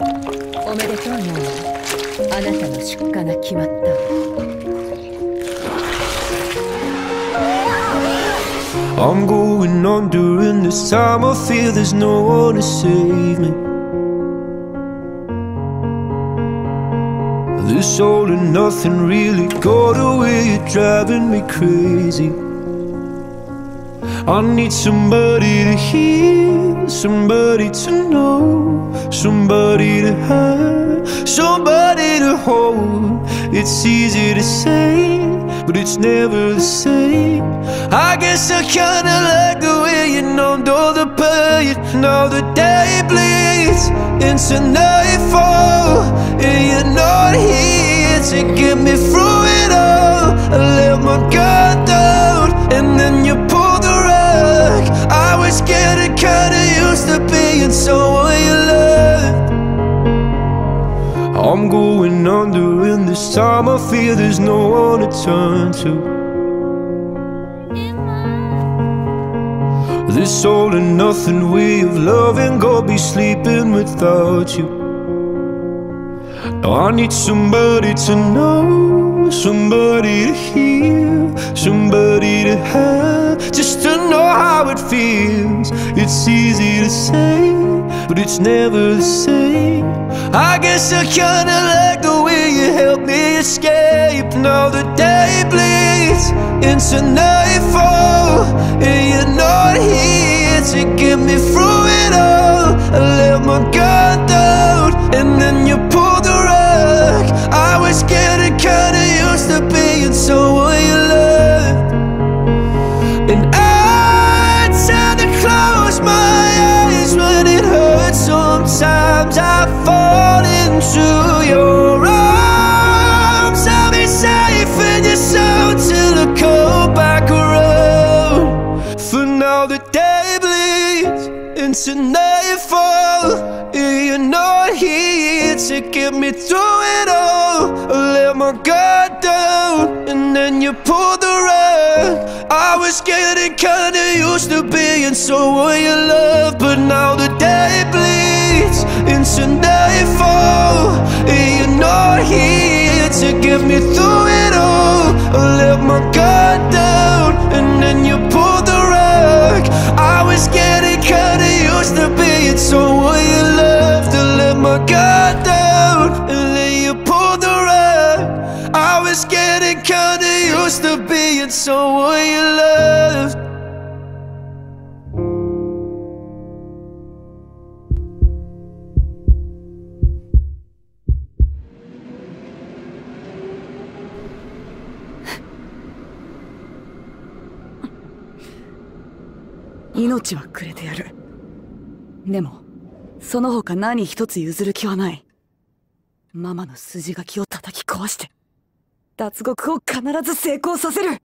おめでとうノアあなたの出荷が決まった I'm going on during this time. I feel there's no one to save me. This all and nothing really got away, you're driving me crazy. I need somebody to hear, somebody to know, somebody to have, somebody to hold. It's easy to say, but it's never the same. I guess I kinda like the way you numbed all the pain. Now the day bleeds into nightfall, and you're not here to get me through it all. I let my guard Going under, and this time I feel there's no one to turn to. This all and nothing way of loving, go be sleeping without you. Now I need somebody to know, somebody to hear, somebody to have, just to know how it feels. It's easy to say, but it's never the same. I guess I kinda like the way you help me escape. Now the day bleeds into nightfall, and you're not here to get me through into nightfall. and You're not here to get me through it all. I let my guard down, and then you pulled the rug. I was getting kinda used to being someone you love, but now was getting kinda used to being someone you loved. 命はくれてやるでもその他何一つ譲る気はないママの筋書きを叩き壊して脱獄を必ず成功させる。